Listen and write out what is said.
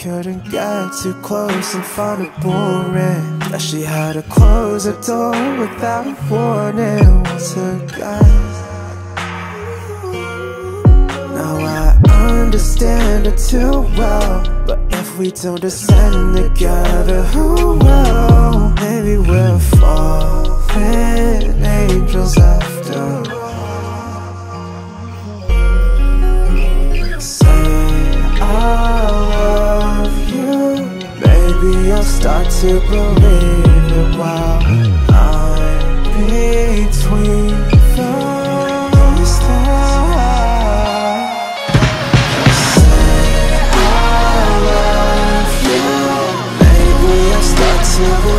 couldn't get too close and find it boring. That she had to close the door without warning. What's her guess? Now I understand it too well But if we don't descend together, who will? Maybe we're fallen angels after Maybe I'll start to believe it while I'm between the stars. I Say I love you. Maybe I'll start to